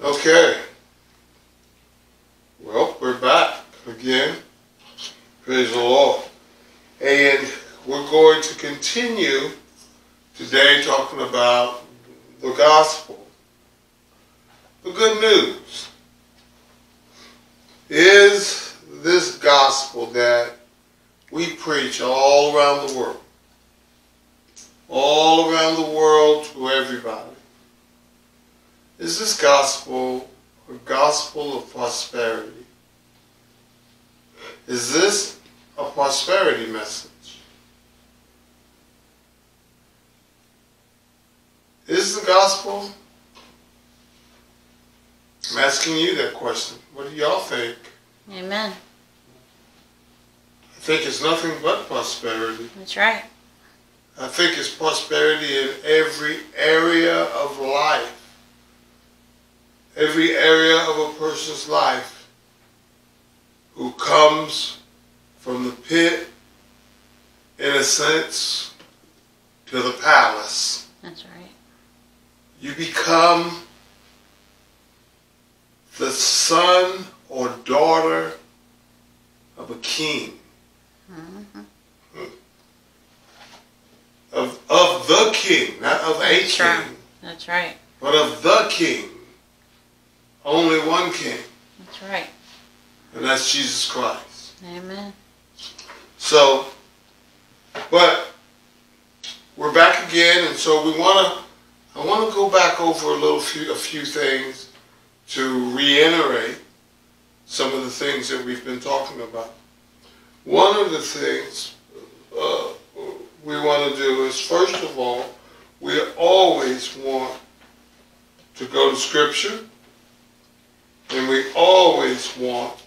Okay. Well, we're back again. Praise the Lord. And we're going to continue today talking about the gospel. The good news is this gospel that we preach all around the world. All around the world to everybody. Is this gospel a gospel of prosperity? Is this a prosperity message? Is the gospel? I'm asking you that question. What do y'all think? Amen. I think it's nothing but prosperity. That's right. I think it's prosperity in every area of life. Every area of a person's life who comes from the pit, in a sense, to the palace. That's right. You become the son or daughter of a king. hmm Of, of the king, not of a That's king, right. That's right. but of the king. Only one king, That's right. and that's Jesus Christ. Amen. So, but we're back again, and so we want to. I want to go back over a little few, a few things to reiterate some of the things that we've been talking about. One of the things uh, we want to do is, first of all, we always want to go to Scripture, and we always want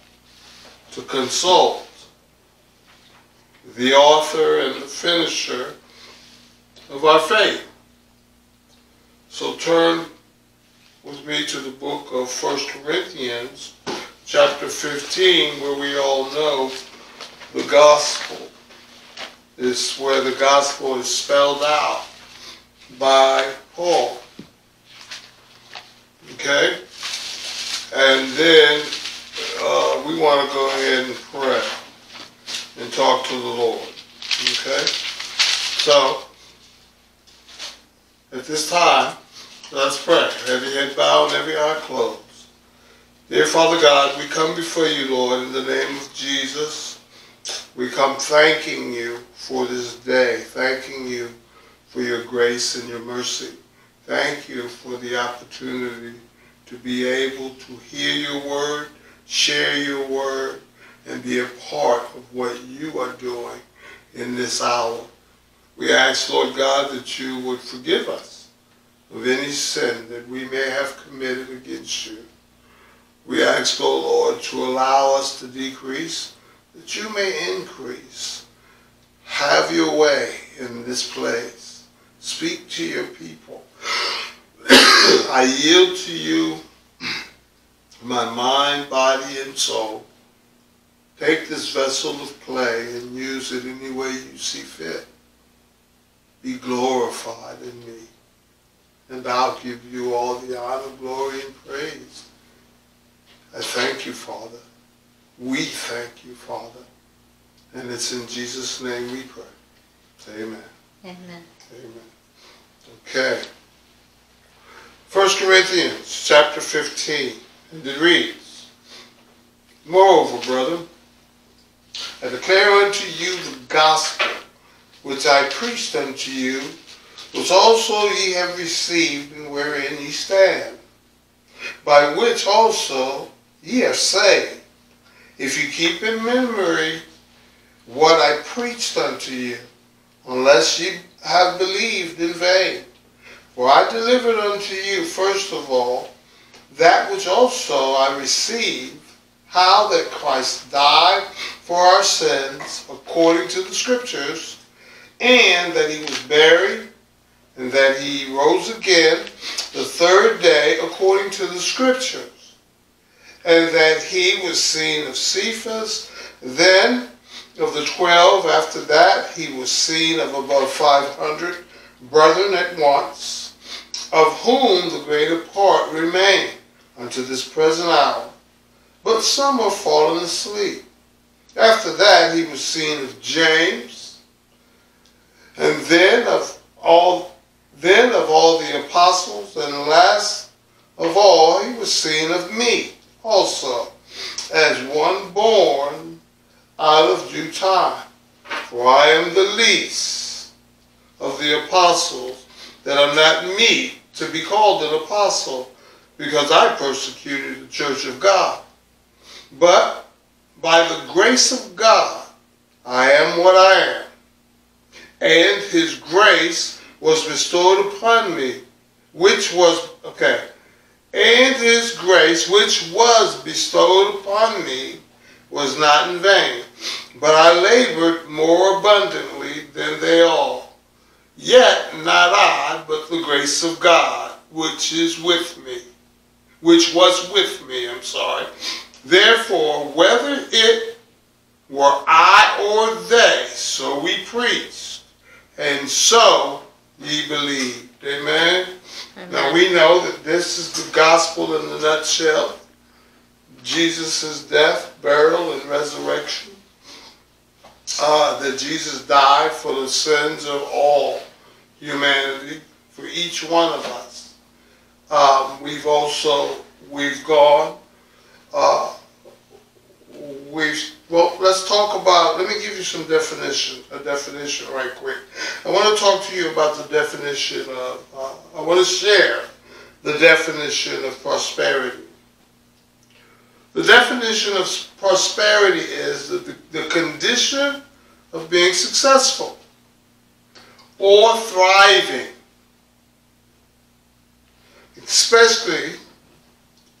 to consult the author and the finisher of our faith. So turn with me to the book of 1 Corinthians, chapter 15, where we all know the gospel is where the gospel is spelled out by Paul. Okay? And then uh, we want to go ahead and pray and talk to the Lord. Okay? So, at this time, let's pray. Every head bowed and every eye closed. Dear Father God, we come before you, Lord, in the name of Jesus. We come thanking you for this day, thanking you for your grace and your mercy. Thank you for the opportunity to be able to hear your word, share your word, and be a part of what you are doing in this hour. We ask, Lord God, that you would forgive us of any sin that we may have committed against you. We ask, O Lord, to allow us to decrease, that you may increase. Have your way in this place. Speak to your people. I yield to you my mind, body, and soul. Take this vessel of clay and use it any way you see fit. Be glorified in me. And I'll give you all the honor, glory, and praise. I thank you, Father. We thank you, Father. And it's in Jesus' name we pray. Amen. Amen. Amen. Okay. 1 Corinthians chapter 15. And it reads, Moreover, brother, I declare unto you the gospel which I preached unto you, which also ye have received, and wherein ye stand, by which also ye are saved, if you keep in memory what I preached unto you, unless ye have believed in vain. For I delivered unto you first of all that which also I received, how that Christ died for our sins according to the Scriptures, and that he was buried, and that he rose again the third day according to the Scriptures, and that he was seen of Cephas, then of the twelve, after that he was seen of above five hundred brethren at once, of whom the greater part remain unto this present hour. But some are fallen asleep. After that, he was seen of James, and then of all, then of all the apostles, and last of all, he was seen of me also, as one born out of due time. For I am the least of the apostles, that I'm not meet to be called an apostle, because I persecuted the church of God. But by the grace of God, I am what I am. And his grace was bestowed upon me, which was, okay, and his grace, which was bestowed upon me, was not in vain, but I labored more abundantly than they all. Yet not I, but the grace of God, which is with me, which was with me, I'm sorry. Therefore, whether it were I or they, so we preached, and so ye believed. Amen. Now we know that this is the gospel in a nutshell. Jesus' death, burial, and resurrection. Uh, that Jesus died for the sins of all humanity, for each one of us. Um, we've also, we've gone, uh, we've, well, let's talk about, let me give you some definition, a definition right quick. I want to talk to you about the definition of, uh, I want to share the definition of prosperity. The definition of prosperity is the, the, condition of being successful or thriving, especially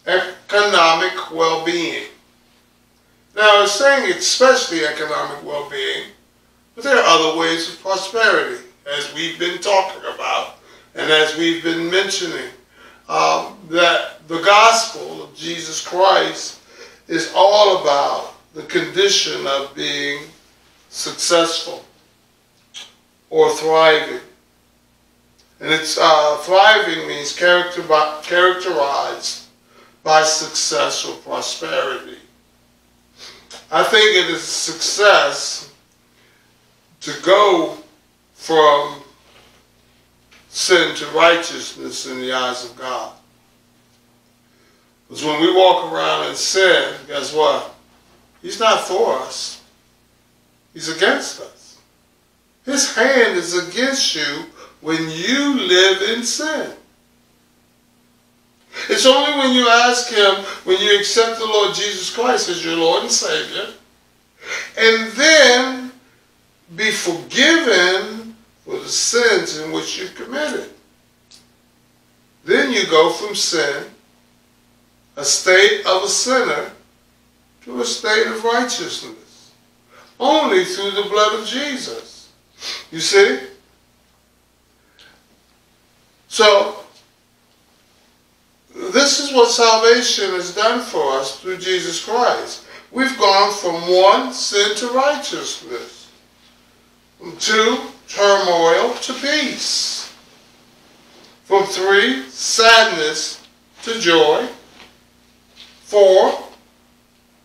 economic well-being. Now, it's saying especially economic well-being, but there are other ways of prosperity, as we've been talking about and as we've been mentioning. Um, that the gospel of Jesus Christ is all about the condition of being successful or thriving. And it's uh, thriving means character by, characterized by success or prosperity. I think it is success to go from sin to righteousness in the eyes of God. Because when we walk around in sin, guess what? He's not for us. He's against us. His hand is against you when you live in sin. It's only when you ask Him, when you accept the Lord Jesus Christ as your Lord and Savior, and then be forgiven for the sins in which you've committed. Then you go from sin, a state of a sinner, to a state of righteousness. Only through the blood of Jesus. You see? So, this is what salvation has done for us through Jesus Christ. We've gone from one sin to righteousness, from two turmoil to peace, from three sadness to joy, four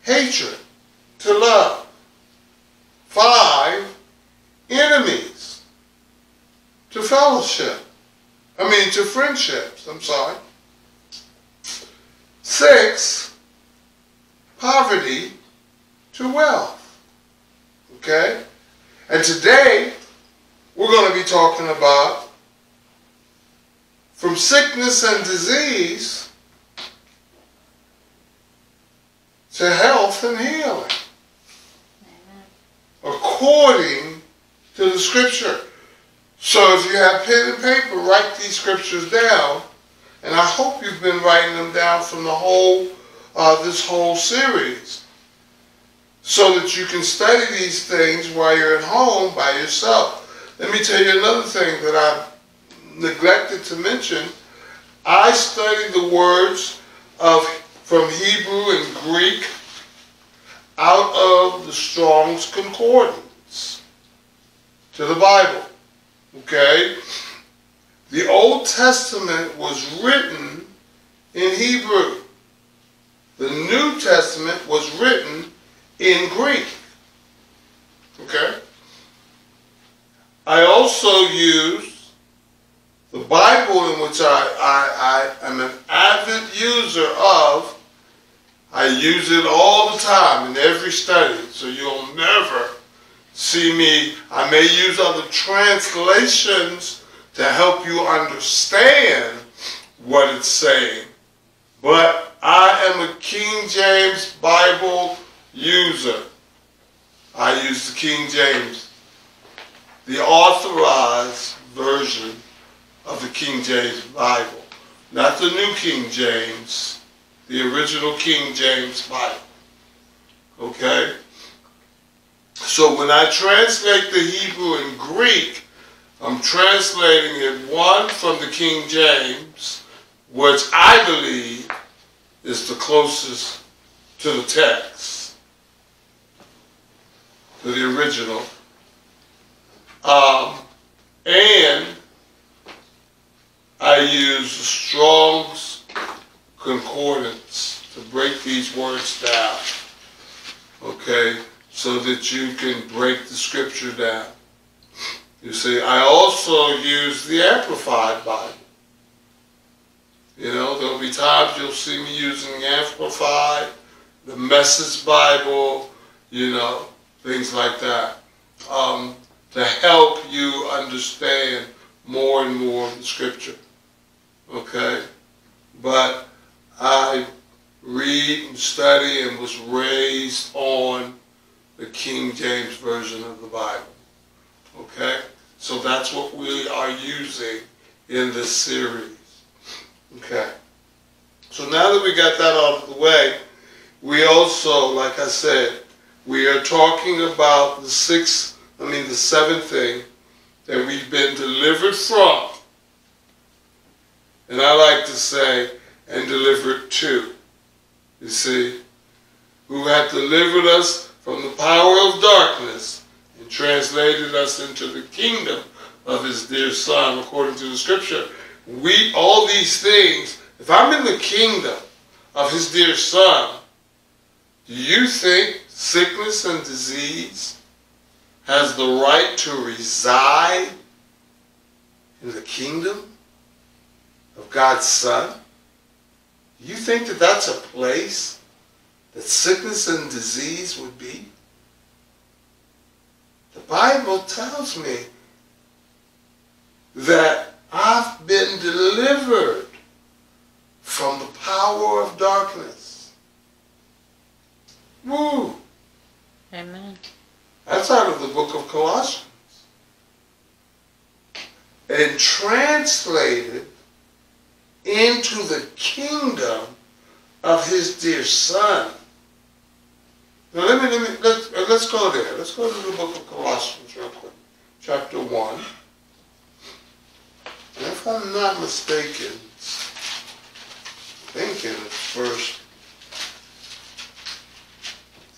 hatred to love, five enemies to fellowship. I mean to friendships. I'm sorry. Six, poverty to wealth. Okay? And today, we're going to be talking about from sickness and disease to health and healing. According to the scripture. So if you have pen and paper, write these scriptures down and I hope you've been writing them down from the whole, uh, this whole series. So that you can study these things while you're at home by yourself. Let me tell you another thing that I've neglected to mention. I study the words of from Hebrew and Greek out of the Strong's Concordance to the Bible. Okay? The Old Testament was written in Hebrew. the New Testament was written in Greek. Okay? I also use the Bible in which I, I, I am an avid user of. I use it all the time in every study, so you'll never see me. I may use other translations to help you understand what it's saying, but I am a King James Bible user. I use the King James, the authorized version of the King James Bible, not the New King James, the original King James Bible. Okay? So when I translate the Hebrew and Greek, I'm translating it one from the King James, which I believe is the closest to the text, to the original. Um, and I use the Strong's Concordance to break these words down. Okay? So that you can break the scripture down. You see, I also use the Amplified Bible. You know, there'll be times you'll see me using the Amplified, the Message Bible, you know, things like that, um, to help you understand more and more of the Scripture. Okay? But I read and study and was raised on the King James Version of the Bible. Okay? So that's what we are using in this series. Okay. So now that we got that out of the way, we also, like I said, we are talking about the sixth, I mean the seventh thing that we've been delivered from. And I like to say, and delivered to. You see? Who hath delivered us from the power of darkness and translated us into the kingdom of his dear son, according to the scripture. We, all these things, if I'm in the kingdom of his dear son, do you think sickness and disease has the right to reside in the kingdom of God's son? You think that that's a place that sickness and disease would be? The Bible tells me that I've been delivered from the power of darkness. Woo! Amen. That's out of the book of Colossians. And translated into the kingdom of his dear son. Now let me, let me let's, uh, let's go there. Let's go to the book of Colossians real quick. Chapter 1. And if I'm not mistaken, thinking it's verse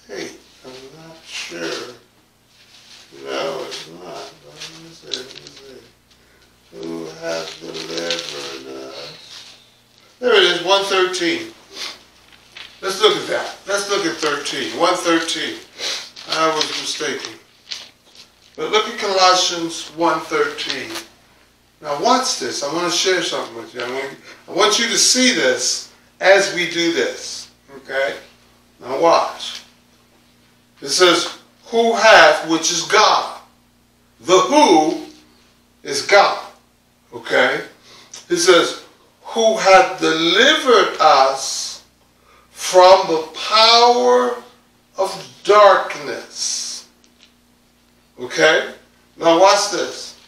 8. I'm not sure. No, it's not. Who has delivered us? There it is, 113. Let's look at that. Let's look at 13. 113. I was mistaken. But look at Colossians 1.13. Now watch this. I want to share something with you. I want, I want you to see this as we do this. Okay? Now watch. It says, who hath, which is God. The who is God. Okay? It says, who had delivered us from the power of darkness. Okay? Now watch this.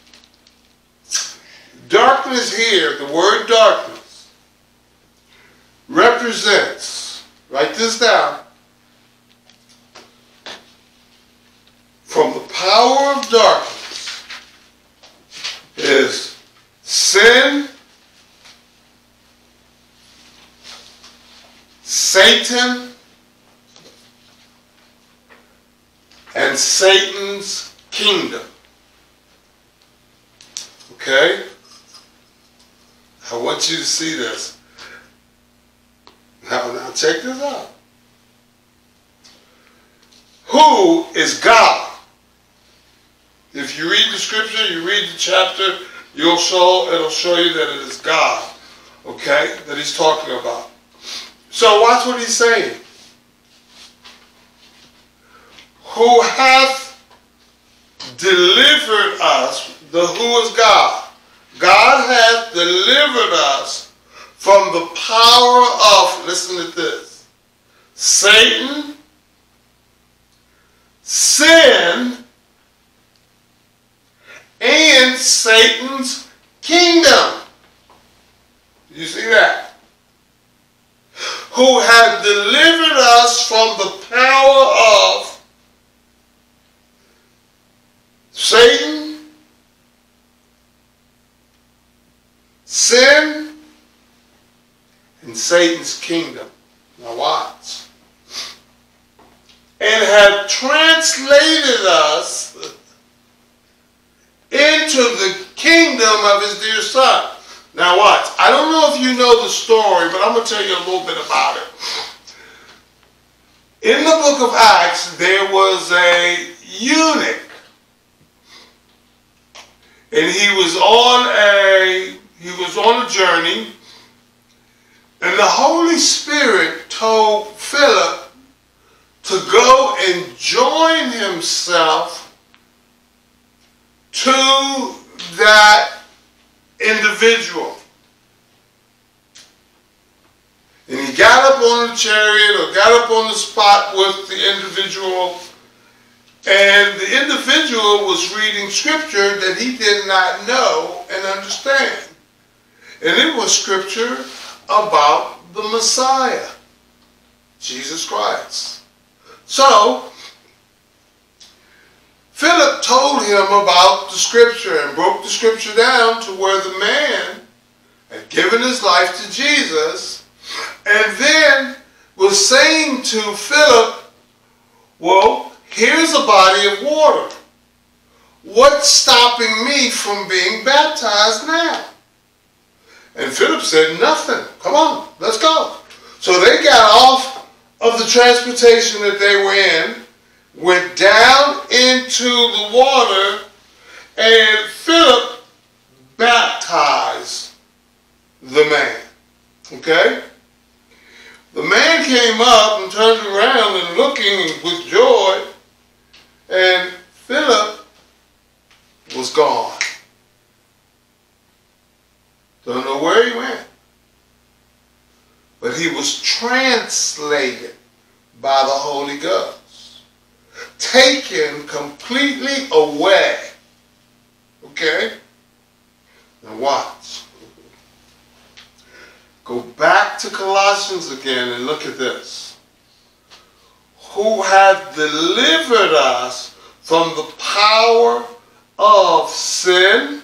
Darkness here, the word darkness, represents, write this down, from the power of darkness is sin, Satan, and Satan's kingdom. Okay? I want you to see this. Now, now check this out. Who is God? If you read the scripture, you read the chapter, you'll show it'll show you that it is God. Okay? That he's talking about. So watch what he's saying. Who hath delivered us, the who is God. God hath delivered us from the power of, listen to this, Satan, sin, and Satan's kingdom. You see that? Who have delivered us from the power of Satan, sin, and Satan's kingdom. Now watch. And have translated us into the kingdom of his dear son. Now watch. I don't know if you know the story, but I'm going to tell you a little bit about it. In the book of Acts, there was a eunuch. And he was on a he was on a journey. And the Holy Spirit told Philip to go and join himself to that individual. And he got up on the chariot or got up on the spot with the individual. And the individual was reading scripture that he did not know and understand. And it was scripture about the Messiah, Jesus Christ. So, Philip told him about the scripture and broke the scripture down to where the man had given his life to Jesus and then was saying to Philip, well, here's a body of water. What's stopping me from being baptized now? And Philip said, nothing. Come on, let's go. So they got off of the transportation that they were in went down into the water, and Philip baptized the man. Okay? The man came up and turned around and looking with joy, and Philip was gone. Don't know where he went. But he was translated by the Holy Ghost taken completely away. Okay? Now watch. Go back to Colossians again and look at this. Who hath delivered us from the power of sin,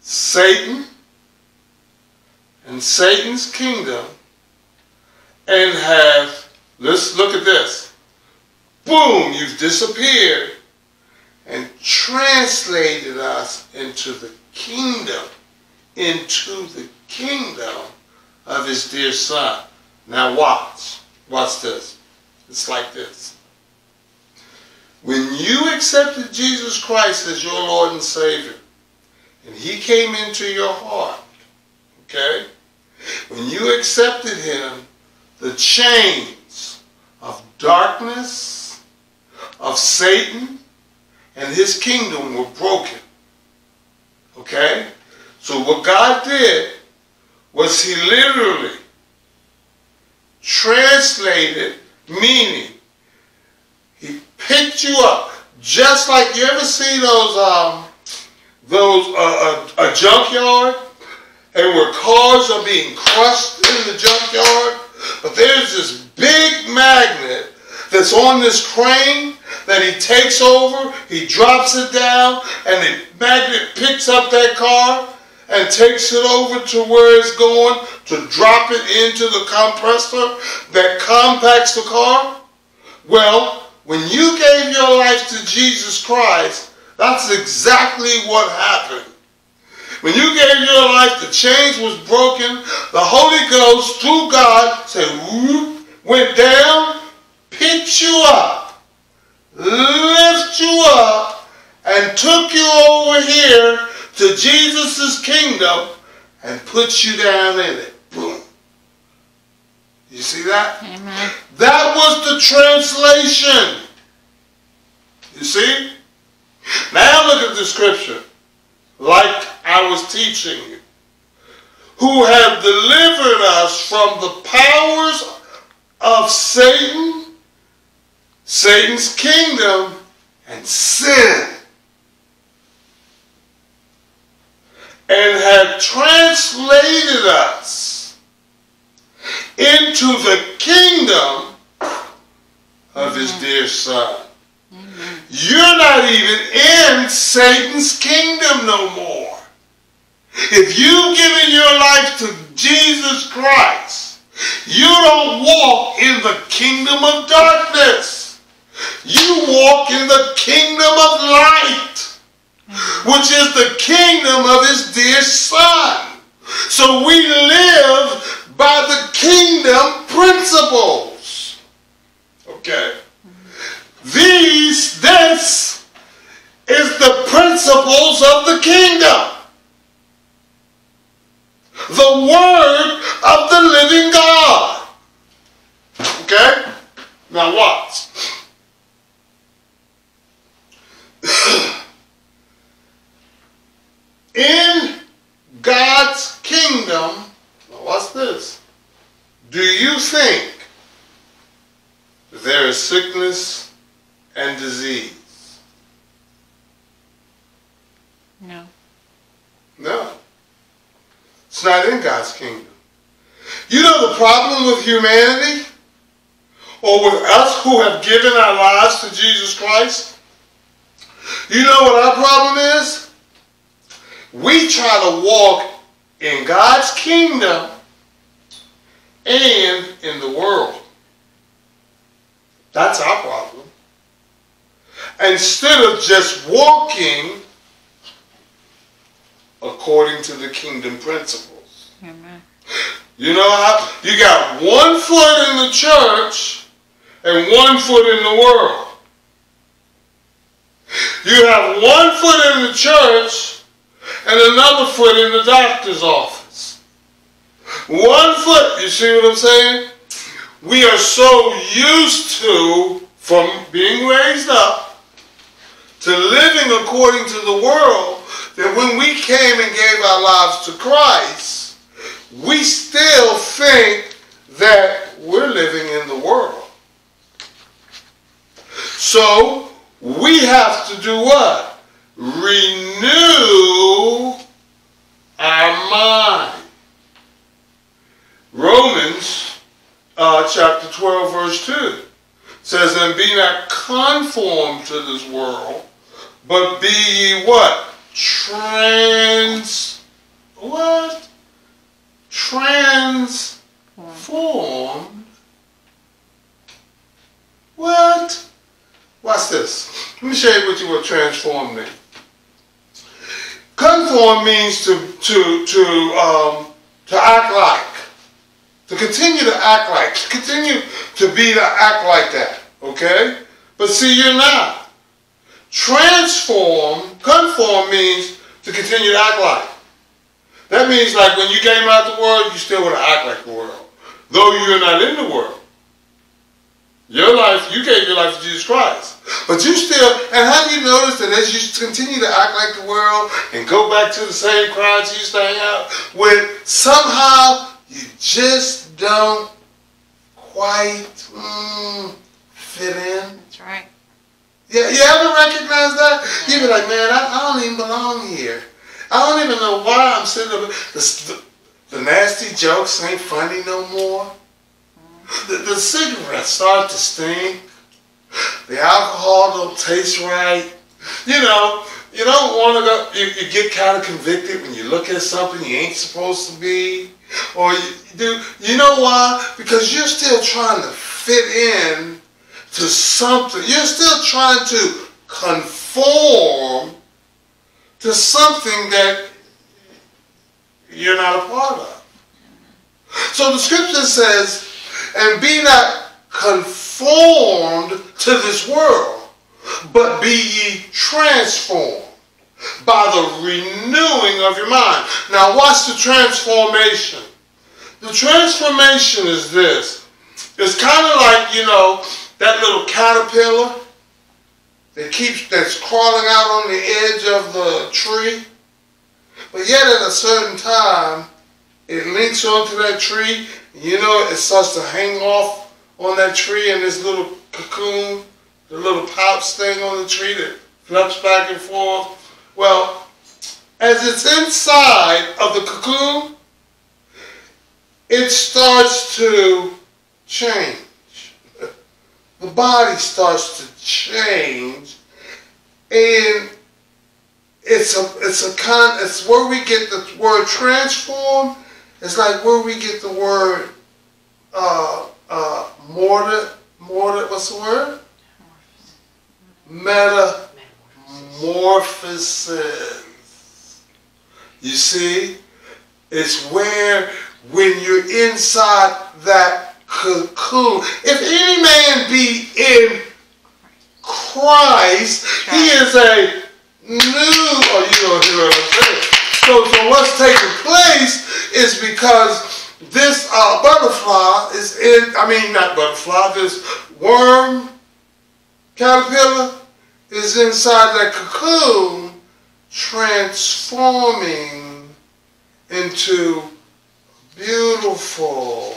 Satan, and Satan's kingdom, and have Let's look at this. Boom, you've disappeared and translated us into the kingdom, into the kingdom of his dear son. Now watch. Watch this. It's like this. When you accepted Jesus Christ as your Lord and Savior, and he came into your heart, okay? When you accepted him, the chain of darkness, of Satan, and his kingdom were broken. Okay? So what God did was he literally translated meaning. He picked you up just like you ever see those um those uh, a, a junkyard and where cars are being crushed in the junkyard, but there's this big magnet that's on this crane that he takes over, he drops it down, and the magnet picks up that car and takes it over to where it's going to drop it into the compressor that compacts the car? Well, when you gave your life to Jesus Christ, that's exactly what happened. When you gave your life, the chains was broken. The Holy Ghost, through God, said, whoop, went down, picked you up, lift you up, and took you over here to Jesus' kingdom and put you down in it. Boom. You see that? Amen. That was the translation. You see? Now look at the scripture. Like I was teaching you. Who have delivered us from the powers of Satan, Satan's kingdom, and sin. And have translated us into the kingdom of his dear son. You're not even in Satan's kingdom no more. If you've given your life to Jesus Christ, you don't walk in the kingdom of darkness. You walk in the kingdom of light, which is the kingdom of his dear son. So we live by the kingdom principles. Okay? These, this is the principles of the kingdom. The word of the living God. Okay? Now watch. In God's kingdom, now what's this? Do you think sickness and disease? No. No. It's not in God's kingdom. You know the problem with humanity? Or with us who have given our lives to Jesus Christ? You know what our problem is? We try to walk in God's kingdom and in the world. That's our problem. Instead of just walking according to the kingdom principles. Amen. You know how you got one foot in the church and one foot in the world. You have one foot in the church and another foot in the doctor's office. One foot, you see what I'm saying? We are so used to, from being raised up, to living according to the world, that when we came and gave our lives to Christ, we still think that we're living in the world. So we have to do what? Renew our mind. Romans uh, chapter 12, verse 2 says, And be not conformed to this world, but be ye what? Trans. What? Transformed. What? Watch this. Let me show you what you what transform means. Conform means to to to um to act like. To continue to act like. To continue to be to act like that. Okay? But see, you're not. Transform, conform means to continue to act like. That means like when you came out the world, you still want to act like the world. Though you're not in the world. Your life, you gave your life to Jesus Christ. But you still, and have you noticed that as you continue to act like the world and go back to the same crowds you used to hang out with, somehow you just don't quite mm, fit in? That's right. Yeah, you ever recognize that? You be like, man, I, I don't even belong here. I don't even know why I'm sitting up. The, the, the nasty jokes ain't funny no more. The, the cigarettes start to stink. The alcohol don't taste right. You know, you don't want to go, you, you get kind of convicted when you look at something you ain't supposed to be. Or you do, you know why? Because you're still trying to fit in to something. You're still trying to conform to something that you're not a part of. So the scripture says, and be not conformed to this world, but be ye transformed by the renewing of your mind. Now watch the transformation. The transformation is this. It's kind of like, you know, that little caterpillar that keeps that's crawling out on the edge of the tree. But yet at a certain time, it links onto that tree. You know, it starts to hang off on that tree in this little cocoon, the little pouch thing on the tree that flaps back and forth. Well, as it's inside of the cocoon, it starts to change. The body starts to change, and it's a it's a con it's where we get the word transform. It's like where we get the word uh uh mortar mortar what's the word? Metamorphosis. You see? It's where when you're inside that cocoon. If any man be in Christ, he is a new, oh, you don't hear what I'm saying. So, so what's taking place is because this uh, butterfly is in, I mean, not butterfly, this worm, caterpillar, is inside that cocoon transforming into beautiful.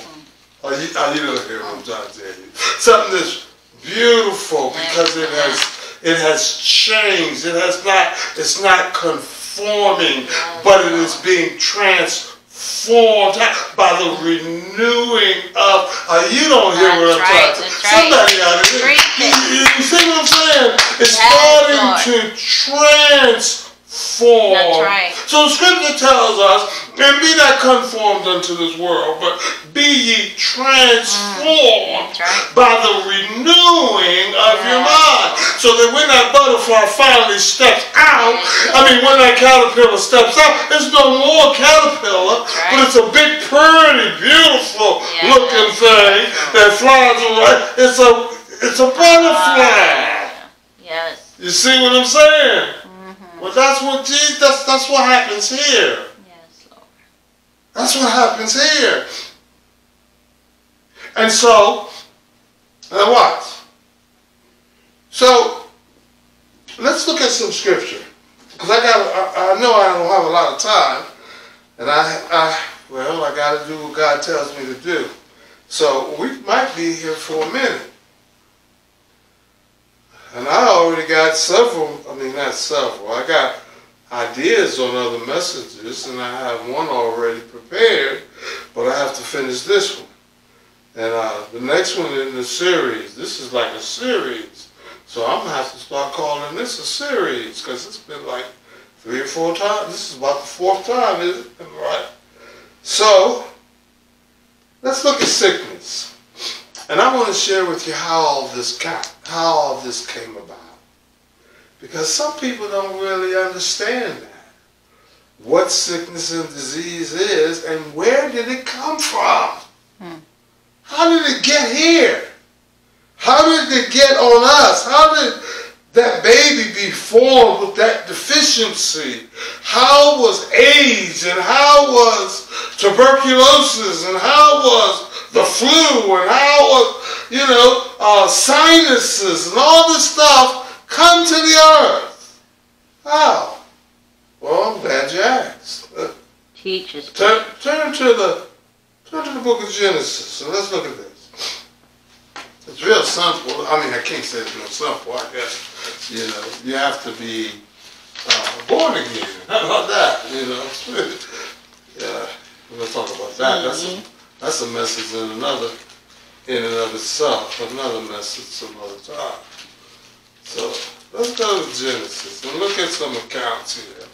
Oh, you, oh, you don't hear what I'm trying to tell you. Something that's beautiful because it has it has changed. It has not. It's not conforming, but it is being transformed by the renewing of. Uh, you don't hear what I'm right, talking. that's right. Somebody out of Preach you, you, see what I'm saying? It's Yes, starting Lord. to transform. That's right. So the scripture tells us, and be not conformed unto this world, but be ye transformed That's right. by the renewing of your mind. So that when that butterfly finally steps out, I mean, when that caterpillar steps out, it's no more caterpillar, right. but it's a big, pretty, beautiful Yes. looking thing that flies around. It's a, it's a butterfly. Yes. You see what I'm saying? Well, that's what Jesus, that's, that's what happens here. Yes, Lord. That's what happens here. And so, now watch. So, let's look at some scripture. Because I got, I, I know I don't have a lot of time. And I, I, well, I got to do what God tells me to do. So, we might be here for a minute. And I already got several, I mean, not several, I got ideas on other messages, and I have one already prepared, but I have to finish this one. And uh, the next one in the series, this is like a series, so I'm gonna have to start calling this a series because it's been like three or four times. This is about the fourth time, is it? Right? So let's look at sickness, and I want to share with you how all this got, how all this came about because some people don't really understand that. What sickness and disease is and where did it come from? Hmm. How did it get here? How did it get on us? How did that baby be formed with that deficiency? How was AIDS and how was tuberculosis and how was the flu and how was, you know, uh, sinuses and all this stuff come to the earth? How? Well, I'm glad you asked. Uh, Teach us. Turn, turn to the turn to the book of Genesis and let's look at this. It's real simple. I mean, I can't say it's real simple. I guess you know you have to be uh, born again. How about that? You know, yeah. We're gonna talk about that. That's a, that's a message in another in and of itself. Another message some other time. So let's go to Genesis and look at some accounts here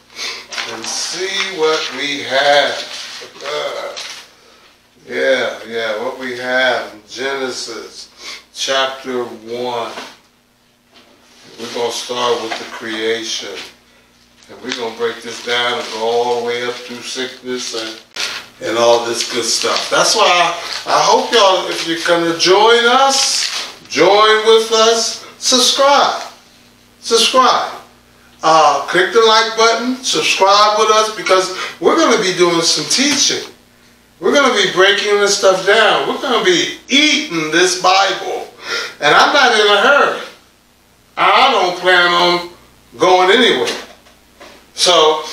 and see what we have. Yeah, yeah, what we have in Genesis chapter 1. We're going to start with the creation. And we're going to break this down and go all the way up through sickness and, and all this good stuff. That's why I, I hope y'all, if you're going to join us, join with us, subscribe. Subscribe. Uh, click the like button, subscribe with us because we're going to be doing some teaching. We're going to be breaking this stuff down. We're going to be eating this Bible. And I'm not in a hurry. I don't plan on going anywhere. So,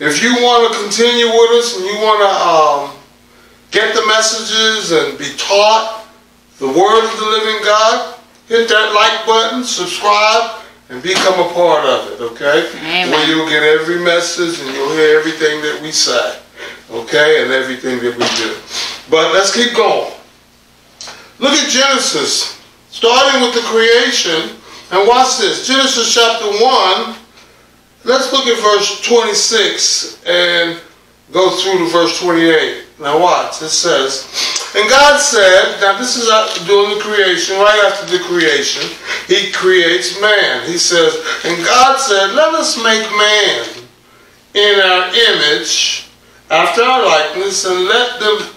if you want to continue with us and you want to um, get the messages and be taught the Word of the living God, hit that like button, subscribe, and become a part of it, okay? Amen. Where you'll get every message and you'll hear everything that we say, okay? And everything that we do. But let's keep going. Look at Genesis, starting with the creation, and watch this. Genesis chapter 1, let's look at verse 26 and go through to verse 28. Now watch, it says, And God said, now this is uh, during the creation, right after the creation, he creates man. He says, And God said, let us make man in our image, after our likeness, and let them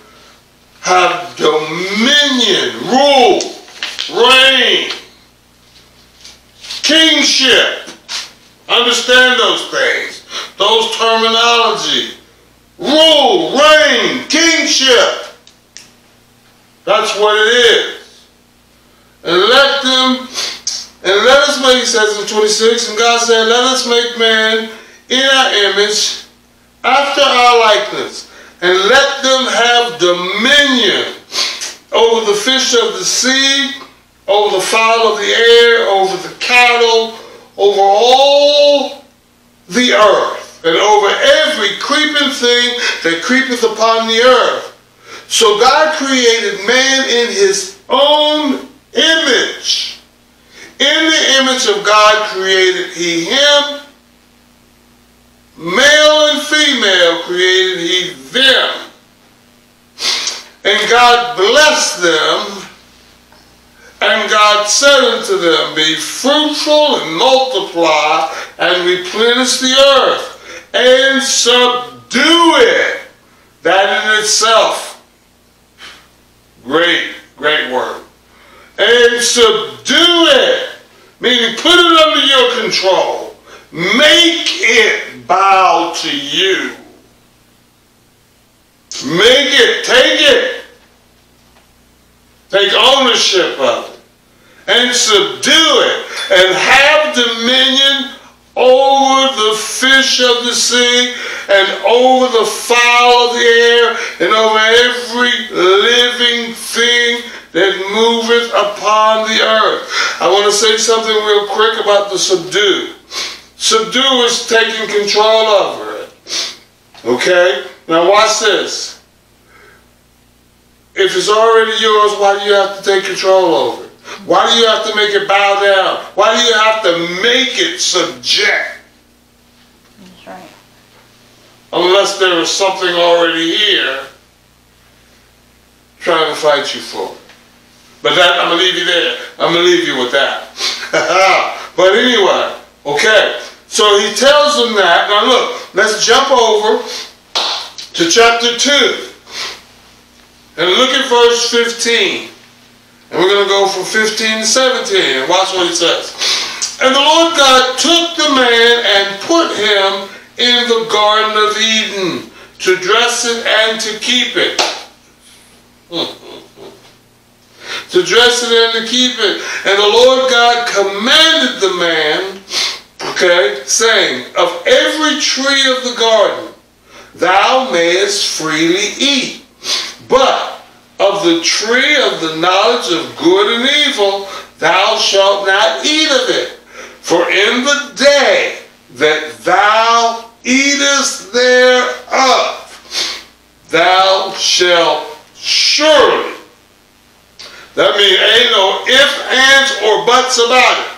have dominion, rule, reign, kingship. Understand those things, those terminology. Rule, reign, kingship. That's what it is. And let them, and let us make, he says in 26, and God said, let us make man in our image, after our likeness, and let them have dominion over the fish of the sea, over the fowl of the air, over the cattle, over all the earth, and over every creeping thing that creepeth upon the earth. So God created man in his own image. In the image of God created he him. Male and female created he them. And God blessed them. And God said unto them, Be fruitful and multiply and replenish the earth and subdue it. That in itself Great, great word. And subdue it, meaning put it under your control. Make it bow to you. Make it, take it. Take ownership of it. And subdue it. And have dominion over the fish of the sea and over the fowl of the air and over every living thing that moveth upon the earth. I want to say something real quick about the subdue. Subdue is taking control over it. Okay? Now watch this. If it's already yours, why do you have to take control over it? Why do you have to make it bow down? Why do you have to make it subject? That's right. Unless there is something already here trying to fight you for. But that, I'm going to leave you there. I'm going to leave you with that. but anyway, okay. So he tells them that. Now look, let's jump over to chapter 2. And look at verse 15. And we're going to go from 15 to 17 and watch what it says. And the Lord God took the man and put him in the Garden of Eden to dress it and to keep it. to dress it and to keep it. And the Lord God commanded the man, okay, saying, Of every tree of the garden thou mayest freely eat, but of the tree of the knowledge of good and evil, thou shalt not eat of it. For in the day that thou eatest thereof, thou shalt surely. That means ain't no ifs, ands, or buts about it.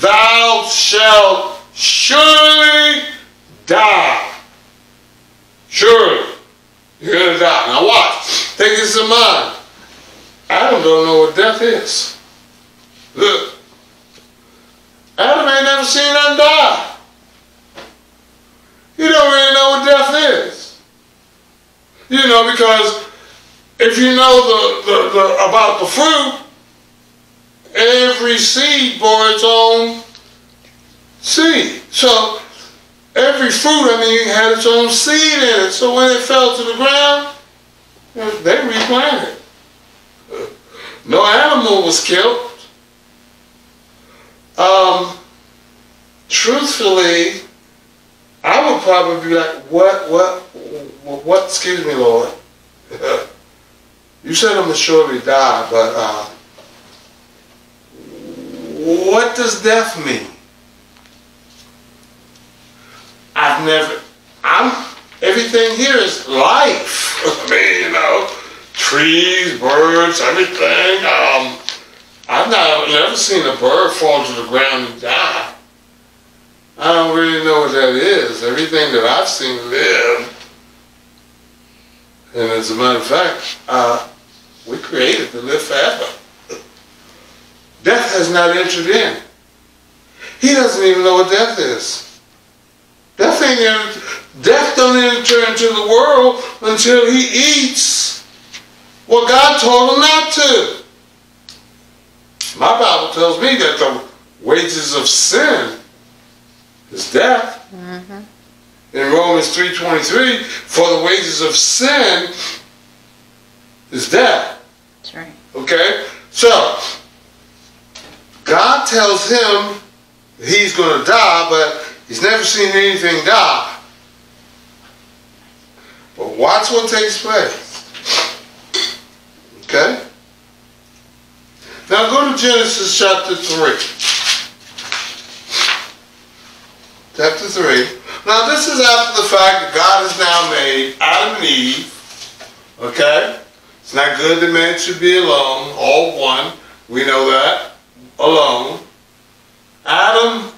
Thou shalt surely die. Surely. You're going to die. Now watch. Take this in mind. Adam don't know what death is. Look. Adam ain't never seen none die. You don't really know what death is. You know, because if you know the, the, the about the fruit, every seed bore its own seed. So every fruit, I mean, had its own seed in it. So when it fell to the ground, they replanted. No animal was killed. Um, truthfully, I would probably be like, what, what, what, excuse me, Lord. you said I'm going to surely die, but uh, what does death mean? I've never, I'm, everything here is life. I mean, you know, trees, birds, everything. Um, I've not, never seen a bird fall to the ground and die. I don't really know what that is. Everything that I've seen live. And as a matter of fact, uh, we created to live forever. Death has not entered in. He doesn't even know what death is. Death ain't in, death don't enter into the world until he eats what God told him not to. My Bible tells me that the wages of sin is death. Mm-hmm. In Romans 3.23, for the wages of sin is death. That's right. Okay? So, God tells him he's going to die, but he's never seen anything die. But watch what takes place. Okay? Now go to Genesis chapter 3. Chapter 3. Now this is after the fact that God has now made Adam and Eve. Okay? It's not good that man should be alone, all one. We know that alone. Adam,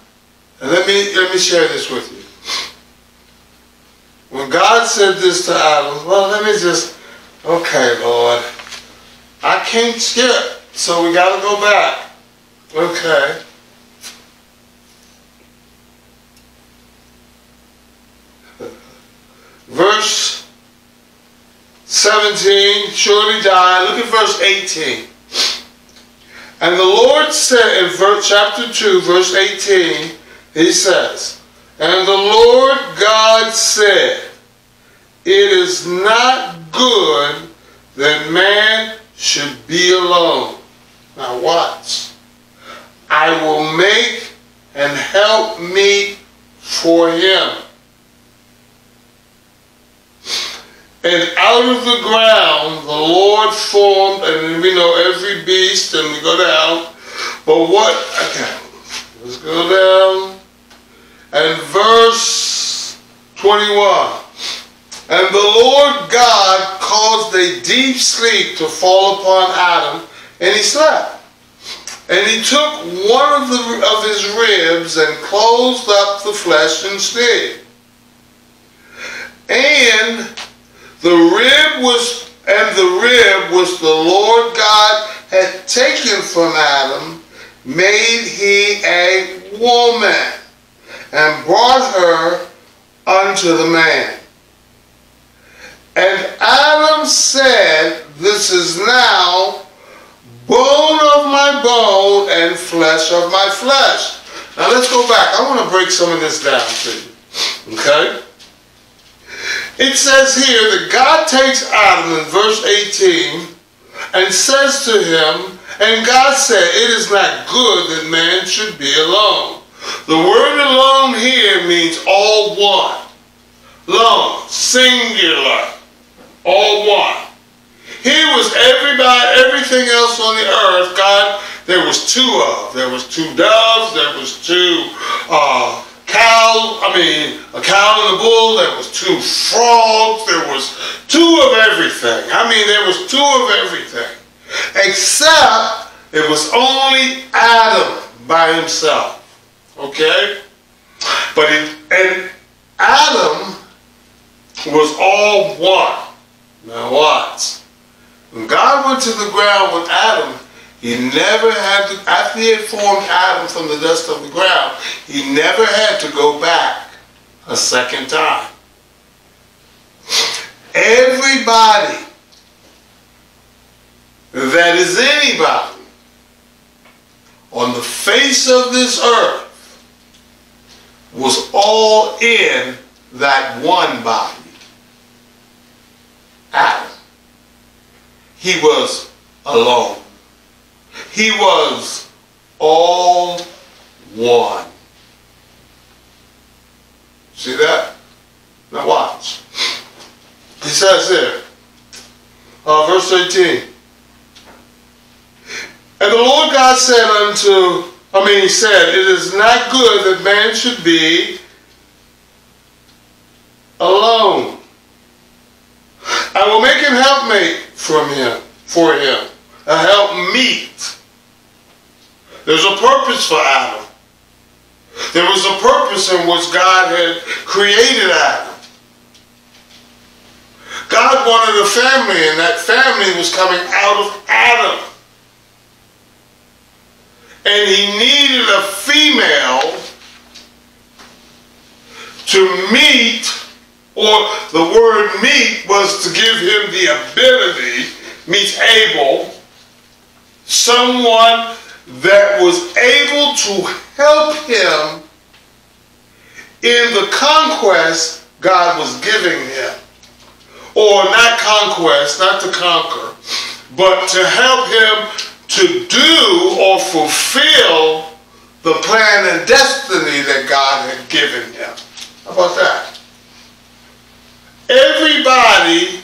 and let me let me share this with you. When God said this to Adam, well, let me just, okay, Lord, I can't skip, so we got to go back. Okay. Verse 17, surely die. Look at verse 18. And the Lord said in verse, chapter 2, verse 18, he says, And the Lord God said, It is not good that man should be alone. Now watch. I will make and help me for him. And out of the ground the Lord formed, and we know every beast, and we go down. But what, okay, let's go down. And verse 21. And the Lord God caused a deep sleep to fall upon Adam, and he slept. And he took one of, the, of his ribs and closed up the flesh instead. And the rib was, and the rib was the Lord God had taken from Adam, made he a woman, and brought her unto the man. And Adam said, This is now bone of my bone and flesh of my flesh. Now let's go back. I want to break some of this down to you. Okay? It says here that God takes Adam in verse 18 and says to him, and God said, It is not good that man should be alone. The word alone here means all one. Lone, singular, all one. Here was everybody, everything else on the earth, God, there was two of. There was two doves, there was two uh, cow, I mean, a cow and a bull, there was two frogs, there was two of everything. I mean, there was two of everything. Except it was only Adam by himself. Okay? But it, and Adam was all one. Now watch. When God went to the ground with Adam, He never had to, after he had formed Adam from the dust of the ground, he never had to go back a second time. Everybody that is anybody on the face of this earth was all in that one body. Adam. He was alone. He was all one. See that? Now watch. He says here, uh, verse 18. And the Lord God said unto, I mean, he said, It is not good that man should be alone. I will make an helpmate from him, for him, a helpmeet. There's a purpose for Adam. There was a purpose in which God had created Adam. God wanted a family, and that family was coming out of Adam. And he needed a female to meet, or the word meet was to give him the ability, meet able, someone that was able to help him in the conquest God was giving him. Or not conquest, not to conquer, but to help him to do or fulfill the plan and destiny that God had given him. How about that? Everybody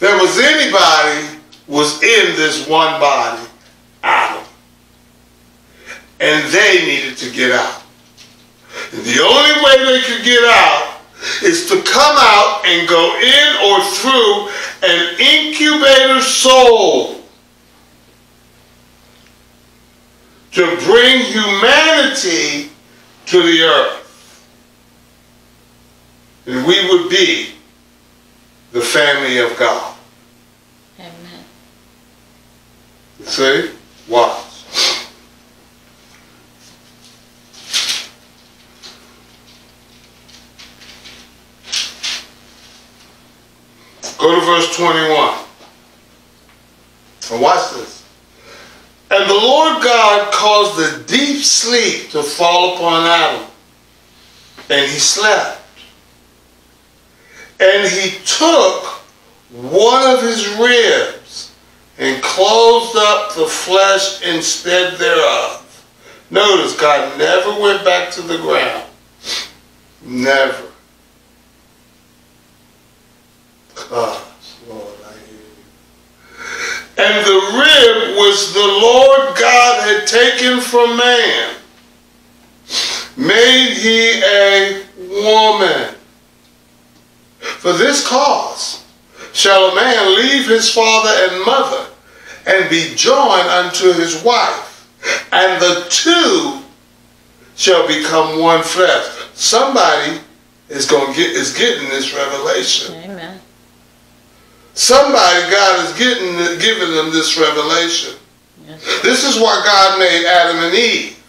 that was anybody was in this one body, Adam. And they needed to get out. And the only way they could get out is to come out and go in or through an incubator soul to bring humanity to the earth. And we would be the family of God. Amen. See? Watch. Go to verse 21. And watch this. And the Lord God caused a deep sleep to fall upon Adam. And he slept. And he took one of his ribs and closed up the flesh instead thereof. Notice God never went back to the ground. Never. Gosh, Lord. And the rib was the Lord God had taken from man. Made he a woman. For this cause shall a man leave his father and mother and be joined unto his wife, and the two shall become one flesh. Somebody is going to get is getting this revelation. Amen. Somebody God is getting giving them this revelation. Yes. This is why God made Adam and Eve,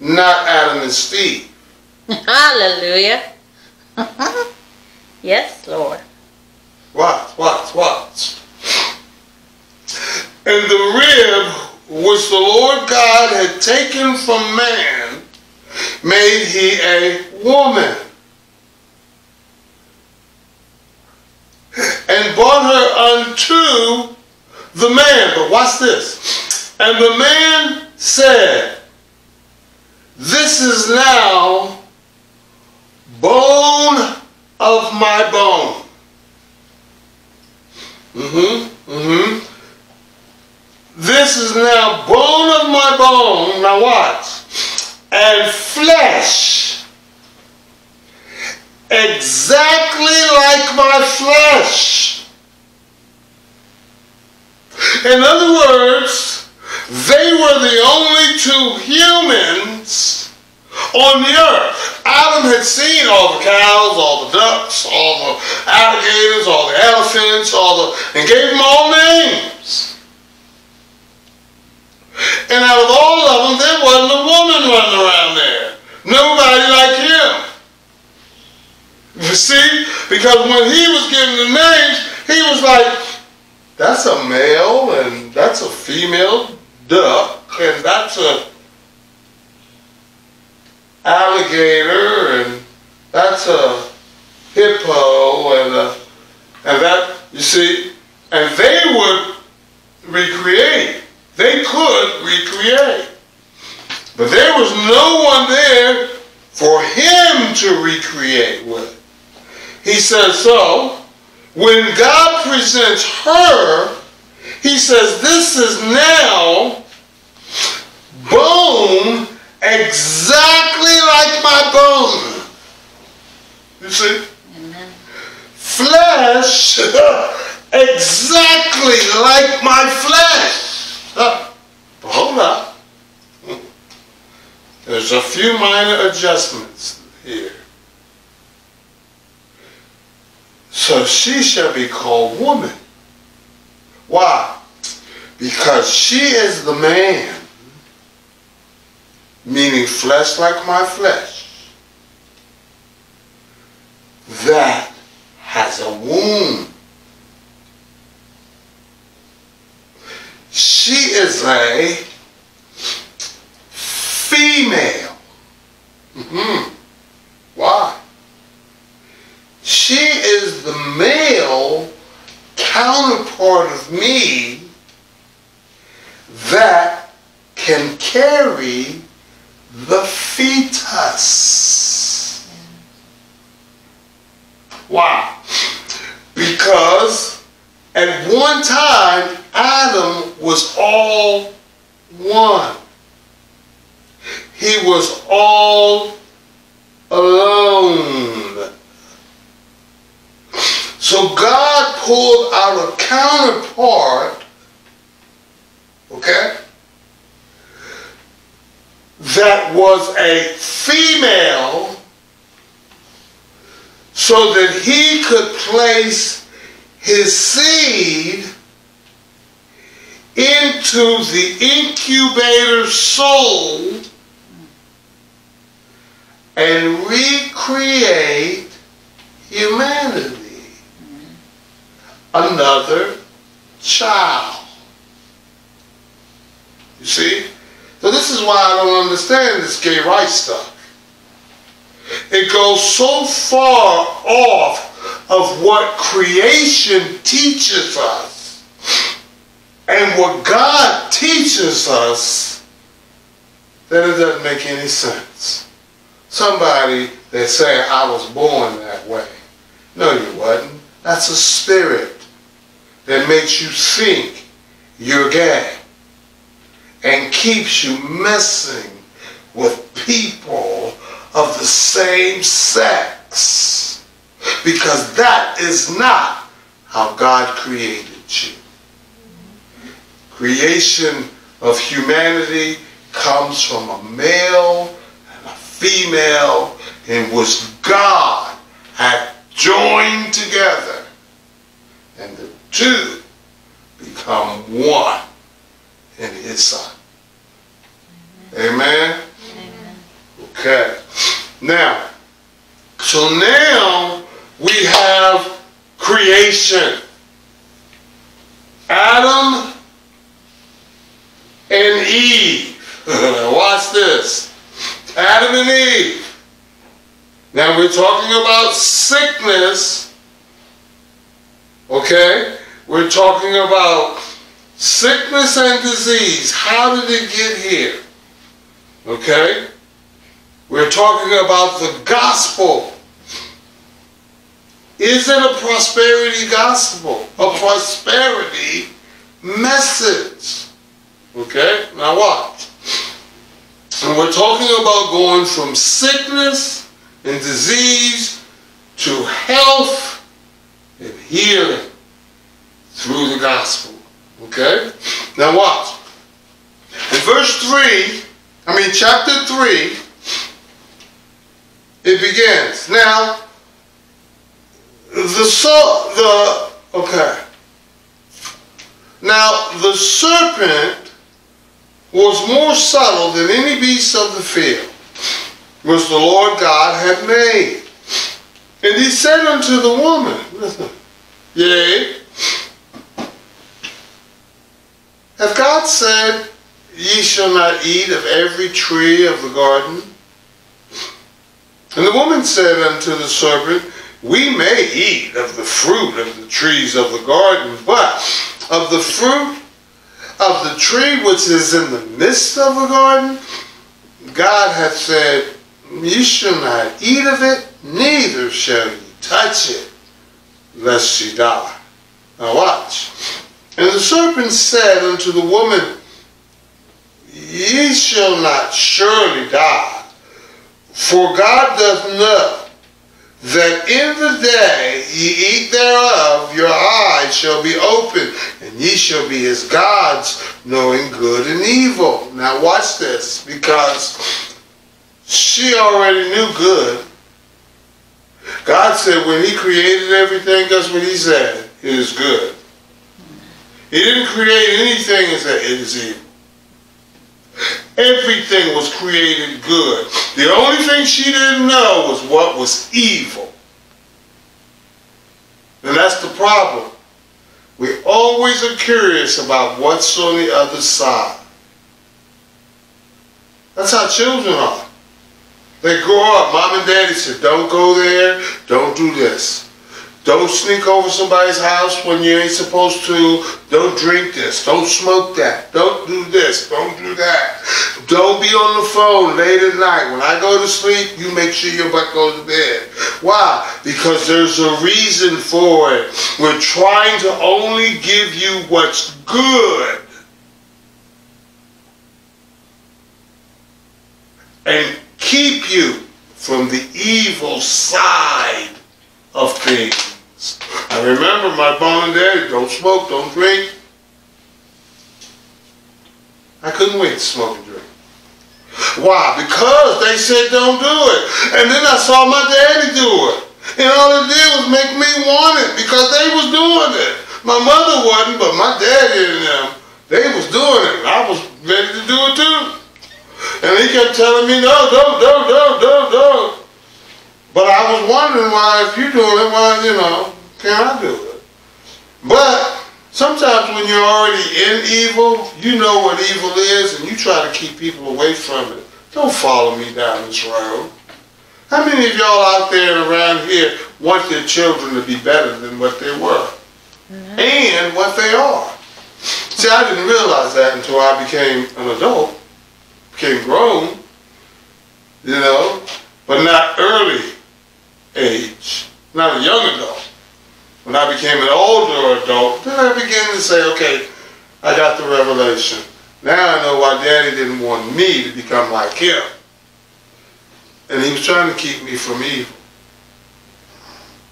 not Adam and Steve. Hallelujah. yes, Lord. Watch, watch, watch. And the rib which the Lord God had taken from man made he a woman. And brought her unto the man. But watch this. And the man said, This is now bone of my bone. Mm-hmm. Mm-hmm. This is now bone of my bone. Now watch. And flesh. Exactly like my flesh. In other words, they were the only two humans on the earth. Adam had seen all the cows, all the ducks, all the alligators, all the elephants, all the and gave them all names. And out of all of them, there wasn't a woman running around there. Nobody. You see? Because when he was giving the names, he was like, that's a male, and that's a female duck, and that's a alligator, and that's a hippo, and a, and that, you see, and they would recreate. They could recreate. But there was no one there for him to recreate with. He says, so, when God presents her, he says, this is now bone exactly like my bone. You see? Amen. Flesh exactly like my flesh. Uh, hold up. There's a few minor adjustments here. So she shall be called woman. Why? Because she is the man, meaning flesh like my flesh, that has a womb. She is a female. Mhm. Why? She is the male counterpart of me that can carry the fetus. Why? Because at one time Adam was all one. He was all alone. So God pulled out a counterpart, okay, that was a female so that he could place his seed into the incubator soul and recreate humanity. Another child. You see? So this is why I don't understand this gay rights stuff. It goes so far off of what creation teaches us and what God teaches us that it doesn't make any sense. Somebody that say I was born that way. No, you wasn't. That's a spirit that makes you think you're gay and keeps you messing with people of the same sex because that is not how God created you. Creation of humanity comes from a male and a female in which God had joined together and the two become one in his son. Amen? Amen. Okay. Now, so now we have creation. Adam and Eve. Watch this. Adam and Eve. Now we're talking about sickness. Okay? We're talking about sickness and disease. How did it get here? Okay? We're talking about the gospel. Is it a prosperity gospel? A prosperity message? Okay? Now watch. And we're talking about going from sickness and disease to health and healing through the gospel. Okay? Now watch. In verse 3, I mean chapter 3, it begins. Now, the so the okay. Now the serpent was more subtle than any beast of the field which the Lord God had made. And he said unto the woman, listen, Yea, God said, Ye shall not eat of every tree of the garden? And the woman said unto the serpent, We may eat of the fruit of the trees of the garden, but of the fruit of the tree which is in the midst of the garden, God hath said, Ye shall not eat of it, neither shall ye touch it, lest ye die. Now watch. And the serpent said unto the woman, Ye shall not surely die, for God doth know that in the day ye eat thereof, your eyes shall be opened, and ye shall be as gods, knowing good and evil. Now watch this, because she already knew good. God said when he created everything, that's what he said? It is good. He didn't create anything say it is evil. Everything was created good. The only thing she didn't know was what was evil. And that's the problem. We always are curious about what's on the other side. That's how children are. They grow up. Mom and daddy said, don't go there, don't do this. Don't sneak over somebody's house when you ain't supposed to. Don't drink this. Don't smoke that. Don't do this. Don't do that. Don't be on the phone late at night. When I go to sleep, you make sure your butt goes to bed. Why? Because there's a reason for it. We're trying to only give you what's good. And keep you from the evil side of things. I remember my mom and dad, don't smoke, don't drink. I couldn't wait to smoke and drink. Why? Because they said don't do it. And then I saw my daddy do it. And all it did was make me want it because they was doing it. My mother wasn't, but my daddy and them, they was doing it. I was ready to do it too. And he kept telling me, no, don't, don't, don't, don't, don't. Was wondering why, if you're doing it, why, you know, can I do it? But sometimes when you're already in evil, you know what evil is, and you try to keep people away from it. Don't follow me down this road. How many of y'all out there and around here want their children to be better than what they were? Mm-hmm. And what they are? See, I didn't realize that until I became an adult, became grown, you know, but not early age, not a young adult. When I became an older adult, then I began to say, okay, I got the revelation. Now I know why daddy didn't want me to become like him. And he was trying to keep me from evil.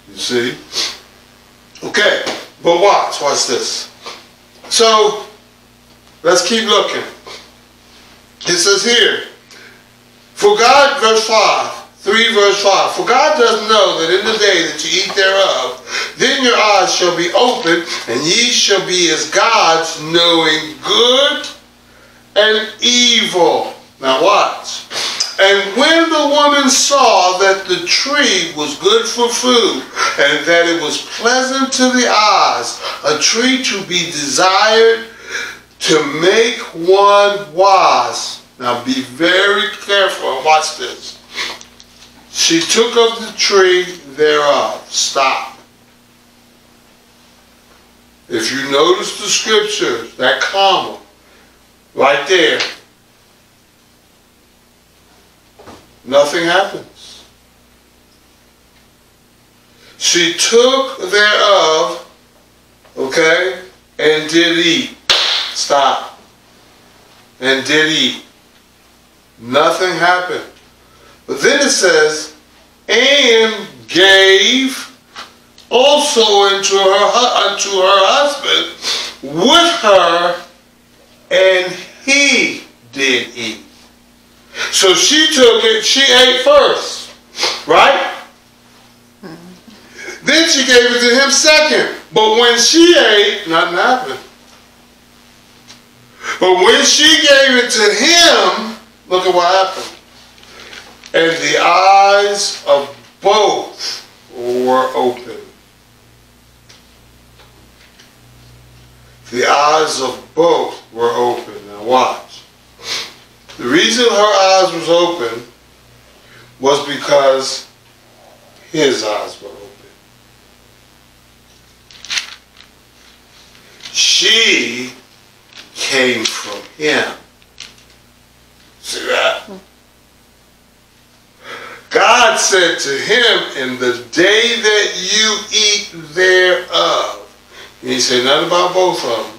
You see? Okay, but watch, watch this. So, let's keep looking. It says here, for God, verse 5, 3 verse 5. For God does know that in the day that you eat thereof, then your eyes shall be opened, and ye shall be as gods, knowing good and evil. Now watch. And when the woman saw that the tree was good for food, and that it was pleasant to the eyes, a tree to be desired to make one wise. Now be very careful watch this. She took of the tree thereof. Stop. If you notice the scriptures, that comma, right there, nothing happens. She took thereof, okay, and did eat. Stop. And did eat. Nothing happened. But then it says, and gave also unto her, unto her husband with her, and he did eat. So she took it, she ate first, right? Then she gave it to him second. But when she ate, nothing happened. But when she gave it to him, look at what happened. And the eyes of both were open. The eyes of both were open. Now watch. The reason her eyes was open was because his eyes were open. She came from him. See that? God said to him, in the day that you eat thereof, he said nothing about both of them.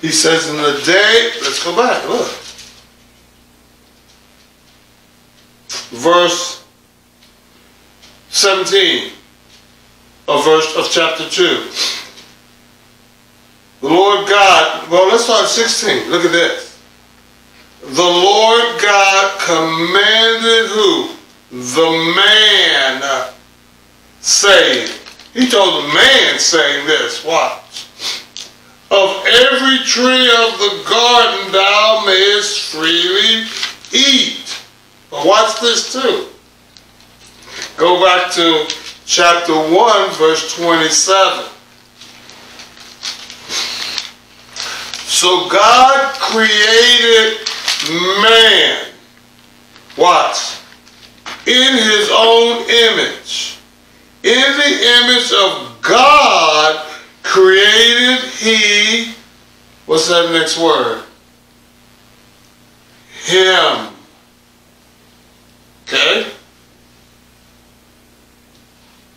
He says, in the day, let's go back, look. Verse 17 of verse of chapter 2. The Lord God, well, let's start 16. Look at this. The Lord God commanded who? The man saying, he told the man saying this, watch. Of every tree of the garden thou mayest freely eat. But watch this too. Go back to chapter 1, verse 27. So God created man. Watch. In his own image. In the image of God created he, what's that next word? Him. Okay?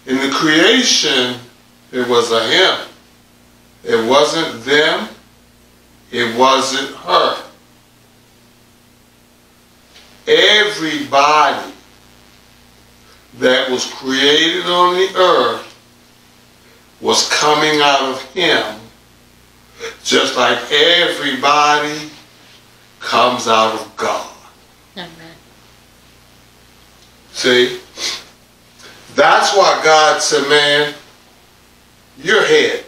In the creation, it was a him. It wasn't them. It wasn't her. Everybody that was created on the earth was coming out of him, just like everybody comes out of God. Amen. See? That's why God said, man, you're head.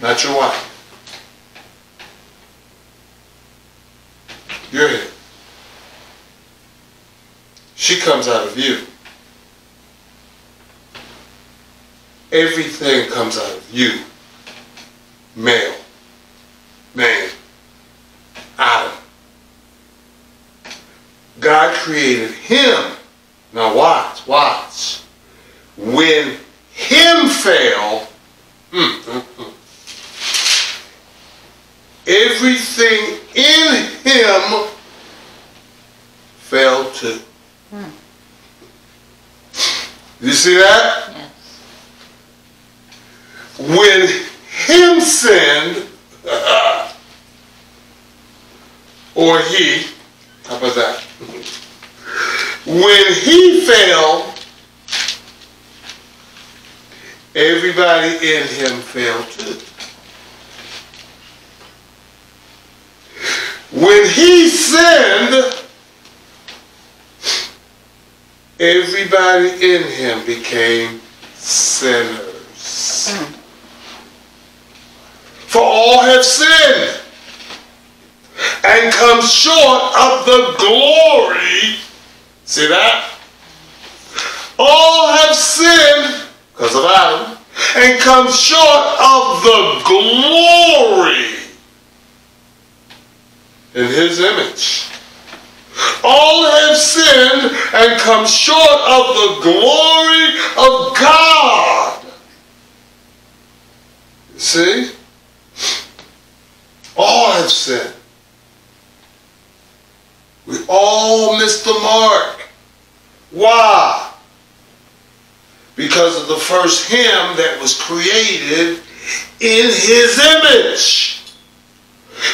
Not your wife. You're head. She comes out of you. Everything comes out of you. Male. Man. Adam. God created him. Now watch, watch. When him fell, mm, mm, mm, everything in him fell too. You see that? Yes. When him sinned, or he, how about that? When he fell, everybody in him fell too. When he sinned, everybody in him became sinners. Mm. For all have sinned and come short of the glory. See that? All have sinned because of Adam and come short of the glory in his image. All have sinned and come short of the glory of God. See? All have sinned. We all missed the mark. Why? Because of the first him that was created in his image.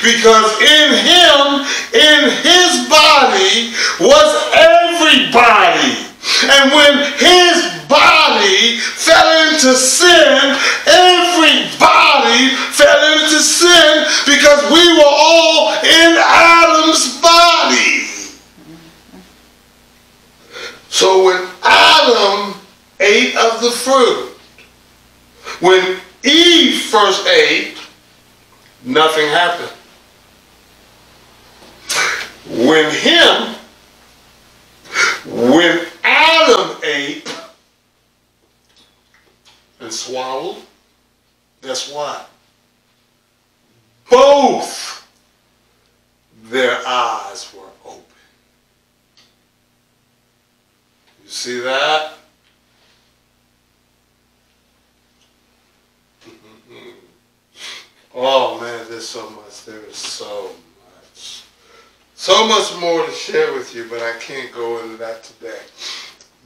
Because in him, in his body, was everybody. And when his body fell into sin, everybody fell into sin because we were all in Adam's body. So when Adam ate of the fruit, when Eve first ate, nothing happened. When him, when Adam ate and swallowed, guess what? Both their eyes were open. You see that? Oh man, there's so much. There is so. So much more to share with you, but I can't go into that today.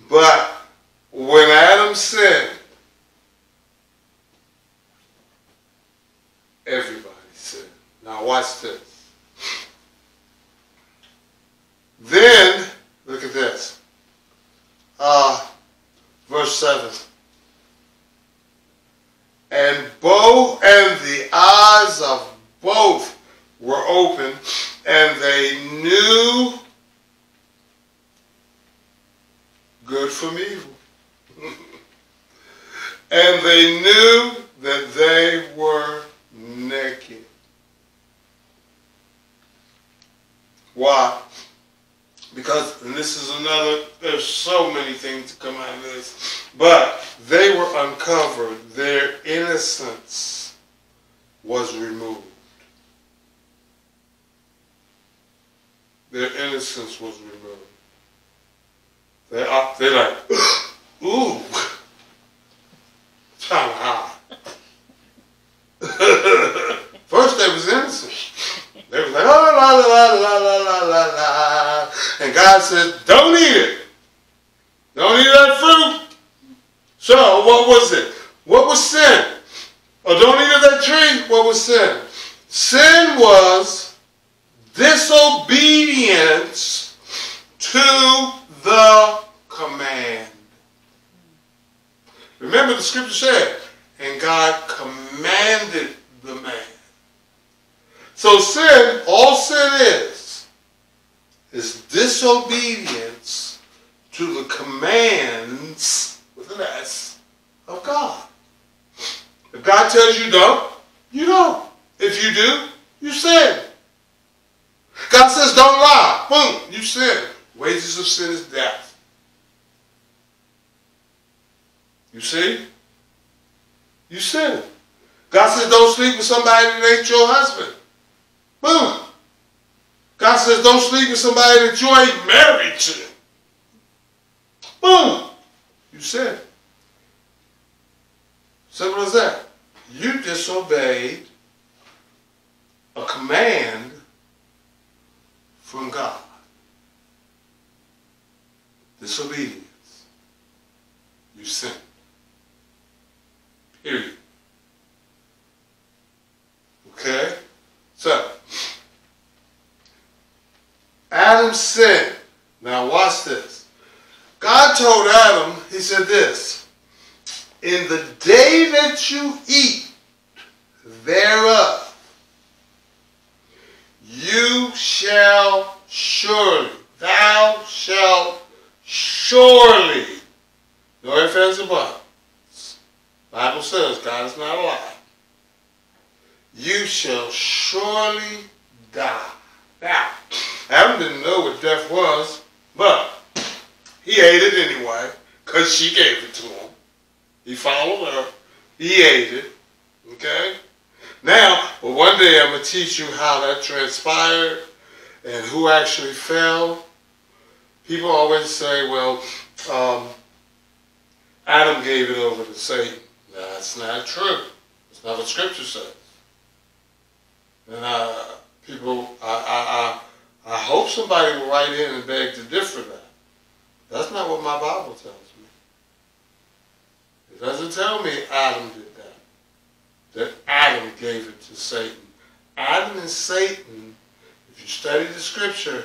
But when Adam sinned, everybody sinned. Now watch this. Then, look at this. Uh, verse 7. And both and the eyes of both were open, and they knew good from evil. and they knew that they were naked. Why? Because, and this is another, there's so many things to come out of this, but they were uncovered. Their innocence was removed. Their innocence was removed. They are, they're like, ooh, of high. First they was innocent. They was like, oh, la, la, la, la, la, la, la. And God said, don't eat it. Don't eat that fruit. So what was it? What was sin? Or don't eat of that tree. What was sin? Sin was disobedience to the command. Remember the scripture said, and God commanded the man. So sin, all sin is, is disobedience to the commands, with an S, of God. If God tells you don't, you don't. If you do, you sin. God says don't lie. Boom, you sin. Wages of sin is death. You see? You sin. God says don't sleep with somebody that ain't your husband. Boom. God says don't sleep with somebody that you ain't married to. Boom. You sin. Simple as that. You disobeyed a command from God. Disobedience. You sin. Period. Okay? So, Adam sinned. Now watch this. God told Adam, he said this, in the day that you eat thereof, you shall surely, thou shalt surely, no ifs, ands, buts. Bible says God is not a lie. You shall surely die. Now, Adam didn't know what death was, but he ate it anyway, because she gave it to him. He followed her. He ate it. Okay? Now, well, one day I'm going to teach you how that transpired and who actually fell. People always say, well, um, Adam gave it over to Satan. That's not true. That's not what Scripture says. And uh, people, I, I, I, I hope somebody will write in and beg to differ that. That's not what my Bible tells me. It doesn't tell me Adam did that. Adam gave it to Satan. Adam and Satan, if you study the scripture,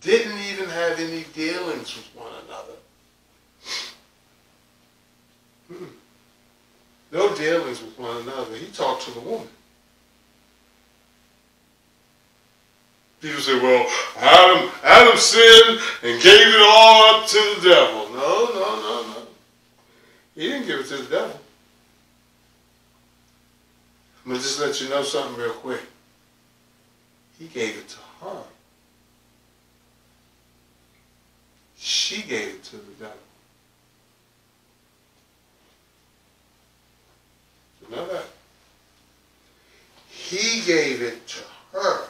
didn't even have any dealings with one another. Hmm. No dealings with one another. He talked to the woman. People say, well, Adam, Adam sinned and gave it all up to the devil. No, no, no, no. He didn't give it to the devil. I'm gonna just let you know something real quick. He gave it to her. She gave it to the devil. You know that? He gave it to her.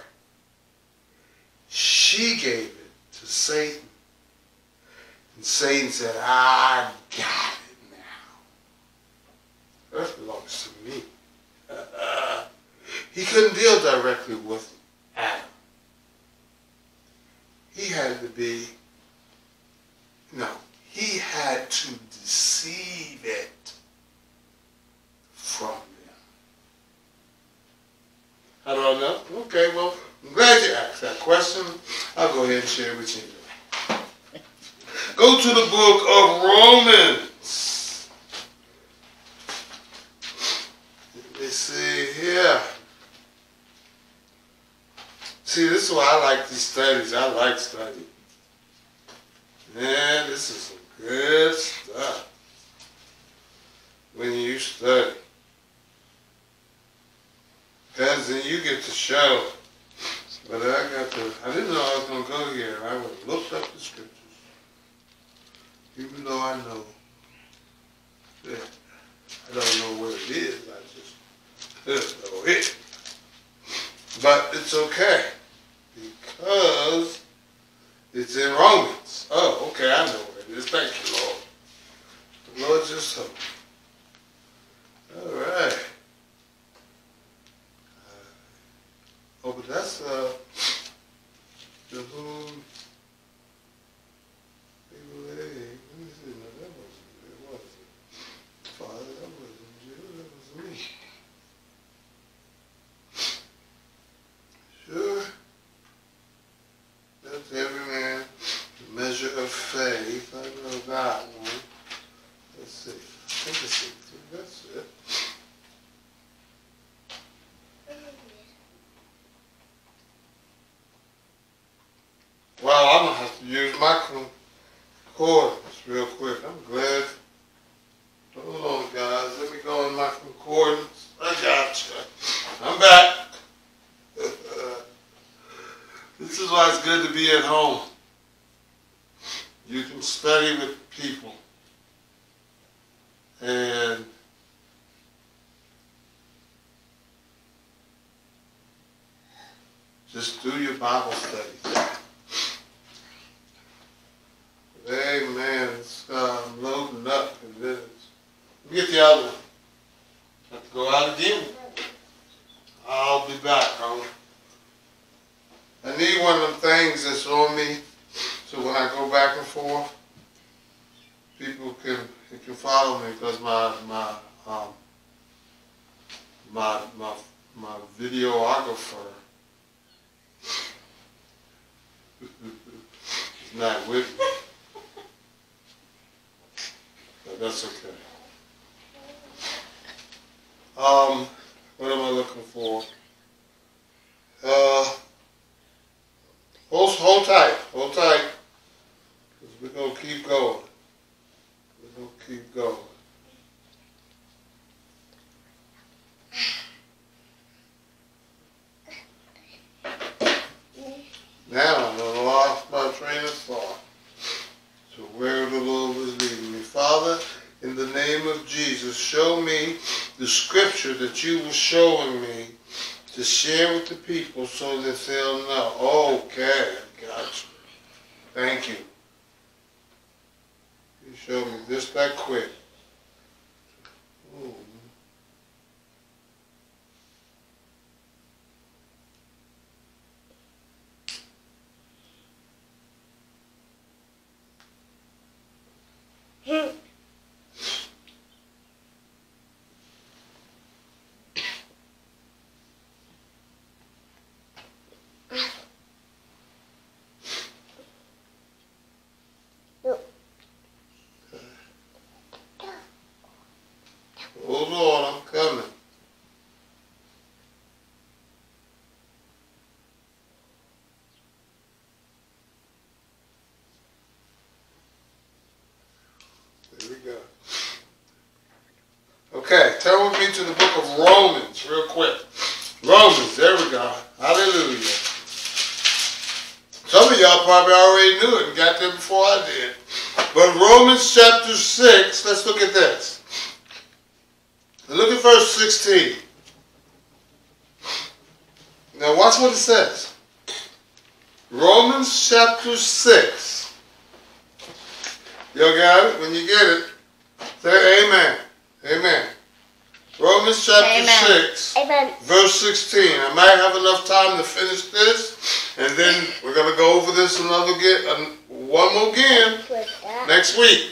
She gave it to Satan. And Satan said, I got it now. Earth belongs to me. he couldn't deal directly with Adam. He had to be, no, he had to deceive it from them. How do I know? Okay, well, I'm glad you asked that question. I'll go ahead and share it with you. Go to the book of Romans. Let's here. See, this is why I like these studies. I like study. Man, this is some good stuff when you study. Because then you get to show. But I got to, I didn't know I was going to go here. I would have looked up the scriptures. Even though I know that I don't know what it is, I just know it. But it's okay because it's in Romans. Oh, okay, I know where it is. Thank you, Lord. The Lord just hope. All right. Oh, but that's uh, the whom they scripture that you were showing me to share with the people so that they'll know. Okay, gotcha. Thank you. You showed me this that quick. Ooh. Hmm. Hold on, I'm coming. There we go. Okay, turn with me to to the book of Romans real quick. Romans, there we go. Hallelujah. Some of y'all probably already knew it and got there before I did. But Romans chapter 6, let's look at this. Look at verse 16. Now watch what it says. Romans chapter 6. Y'all got it? When you get it, say amen. Amen. Romans chapter Amen. 6, Amen. verse 16. I might have enough time to finish this, and then we're going to go over this another get, um, one more again next week.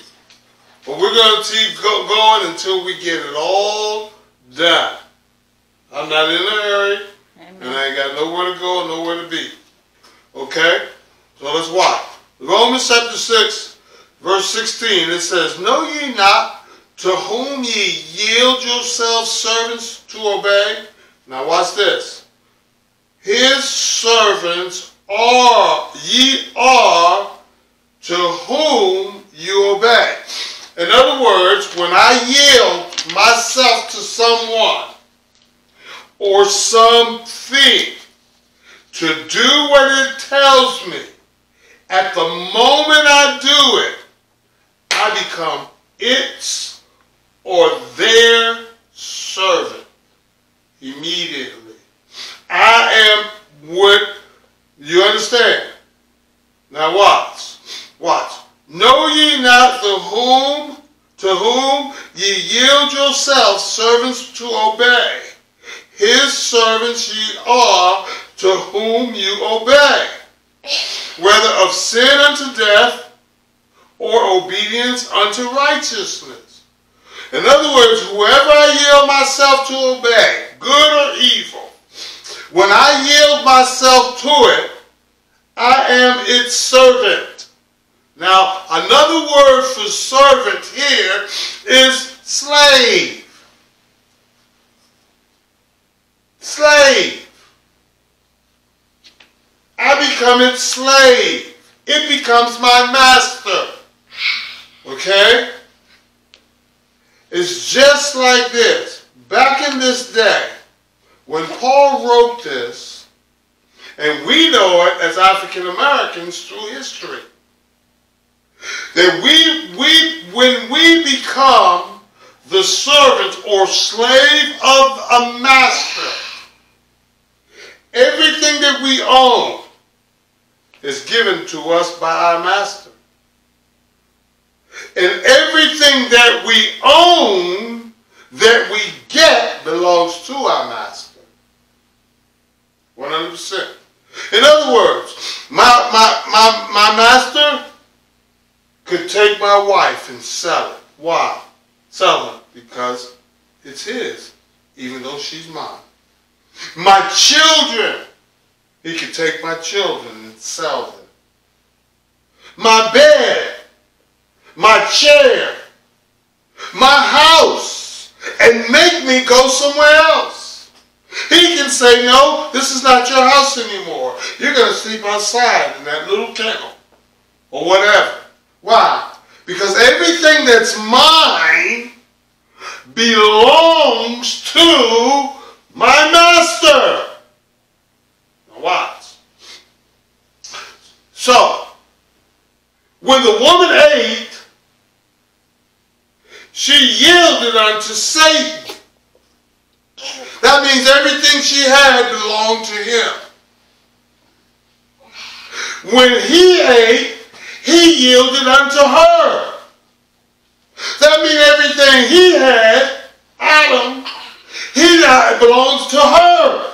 But we're going to keep go, going until we get it all done. I'm not in a hurry, and I ain't got nowhere to go, nowhere to be. Okay? So let's watch. Romans chapter 6, verse 16, it says, Know ye not to whom ye yield yourselves servants to obey? Now watch this. His servants are, ye are, to whom you obey. In other words, when I yield myself to someone or something to do what it tells me, at the moment I do it, I become its or their servant immediately. I am what you understand. Now watch. Watch. Know ye not to whom to whom ye yield yourselves servants to obey? His servants ye are to whom you obey, whether of sin unto death or obedience unto righteousness. In other words, whoever I yield myself to obey, good or evil, when I yield myself to it, I am its servant. Now, another word for servant here is slave. Slave. I become its slave. It becomes my master. Okay? It's just like this. Back in this day, when Paul wrote this, and we know it as African Americans through history, that we, we, when we become the servant or slave of a master, everything that we own is given to us by our master. And everything that we own, that we get, belongs to our master. 100%. In other words, my, my, my, my master could take my wife and sell it. Why? Sell her because it's his, even though she's mine. My children, he could take my children and sell them. My bed, my chair, my house, and make me go somewhere else. He can say, no, this is not your house anymore. You're going to sleep outside in that little kennel or whatever. Why? Because everything that's mine belongs to my master. Now watch. So, when the woman ate, she yielded unto Satan. That means everything she had belonged to him. When he ate, he yielded unto her. That means everything he had, Adam, he now belongs to her.